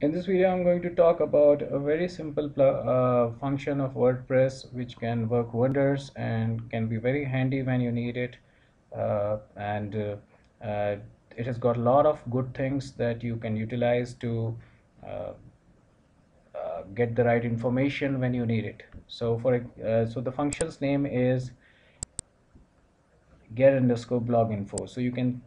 In this video, I'm going to talk about a very simple uh, function of WordPress which can work wonders and can be very handy when you need it. Uh, and uh, uh it has got a lot of good things that you can utilize to uh, uh, get the right information when you need it. So for so the function's name is get underscore blog info. So you can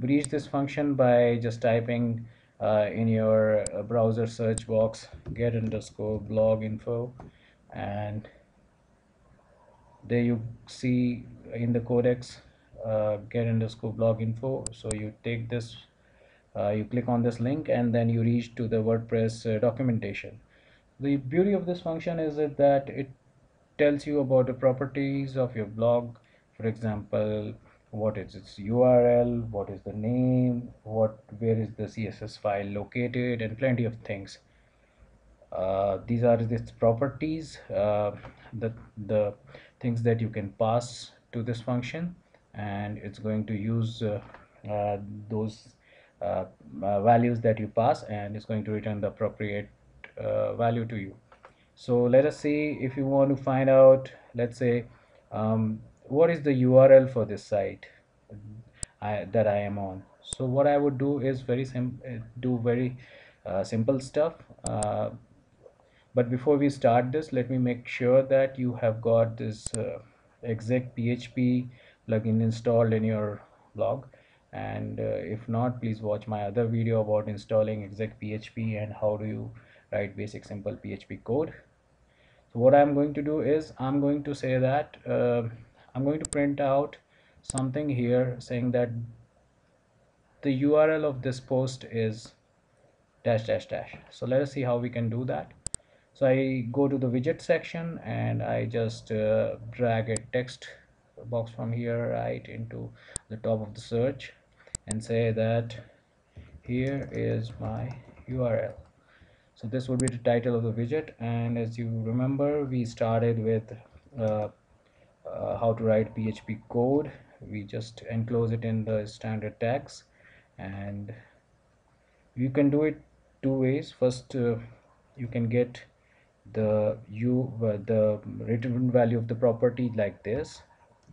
reach this function by just typing in your uh, browser search box get underscore blog info and there you see in the codex uh, get underscore blog info. So you take this uh, you click on this link and then you reach to the WordPress uh, documentation. The beauty of this function is that it tells you about the properties of your blog. For example what is its url what is the name what where is the css file located and plenty of things. Uh, these are its properties uh, the the things that you can pass to this function and it's going to use uh, uh those uh, uh, values that you pass and it's going to return the appropriate value to you. So let us see if you want to find out let's say um, what is the URL for this site I, that I am on? So what I would do is very sim do very uh, simple stuff uh, but before we start this let me make sure that you have got this uh, exec php plugin installed in your blog. And uh, if not please watch my other video about installing exec php and how do you write basic simple php code. So what I'm going to do is I'm going to say that uh, I'm going to print out something here saying that the URL of this post is dash dash dash. So let us see how we can do that. So I go to the widget section and I just uh, drag a text box from here right into the top of the search and say that here is my URL so this would be the title of the widget. And as you remember we started with uh, how to write PHP code. We just enclose it in the standard tags and you can do it two ways. First uh, you can get the u uh, the return value of the property like this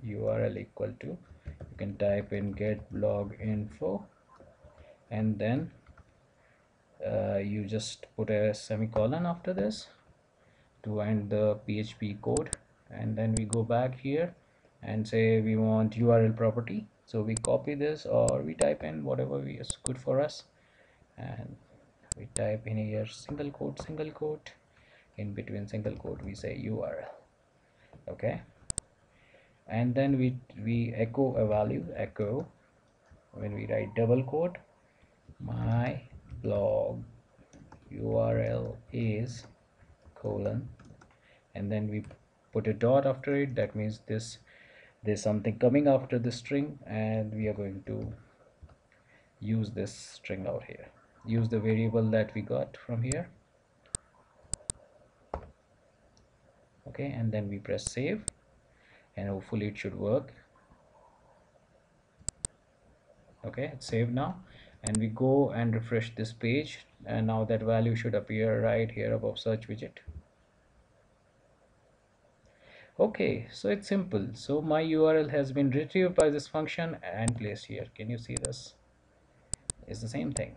url equal to. You can type in get blog info and then uh, you just put a semicolon after this to end the php code and then we go back here and say we want url property. So we copy this or we type in whatever is good for us. And we type in here single quote single quote. In between single quote we say url okay? And then we we echo a value echo when we write double quote my blog url is colon and then we put a dot after it that means this there's something coming after the string and we are going to use this string out here. Use the variable that we got from here. Okay and then we press save and hopefully it should work. Okay it's saved now. And we go and refresh this page and now that value should appear right here above search widget okay so it's simple. So my url has been retrieved by this function and placed here. Can you see this? It's the same thing.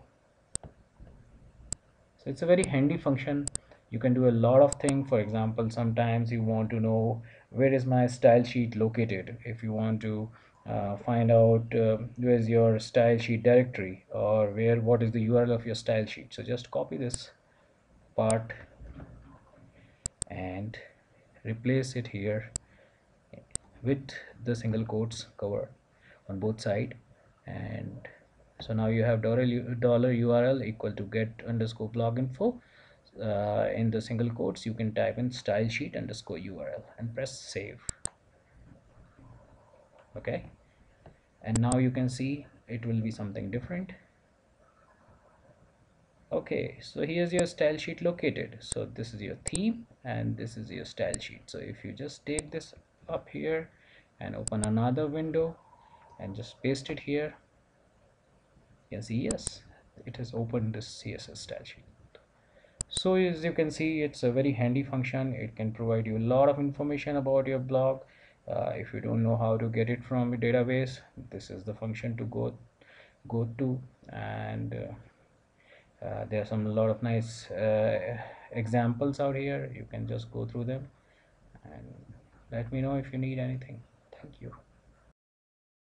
So it's a very handy function. You can do a lot of things. For example sometimes you want to know where is my style sheet located. If you want to uh, find out uh, where's your style sheet directory or where what is the url of your style sheet. So just copy this part and replace it here with the single quotes cover on both side. And so now you have dollar dollar url equal to get underscore blog info uh, in the single quotes you can type in style sheet underscore url and press save. Okay? And now you can see it will be something different okay so here's your style sheet located. So this is your theme and this is your style sheet. So if you just take this up here and open another window and just paste it here see yes it has opened this css style sheet. So as you can see it's a very handy function. It can provide you a lot of information about your blog. Uh, if you don't know how to get it from a database this is the function to go go to. And uh, uh, there are some lot of nice uh, examples out here. You can just go through them and let me know if you need anything. Thank you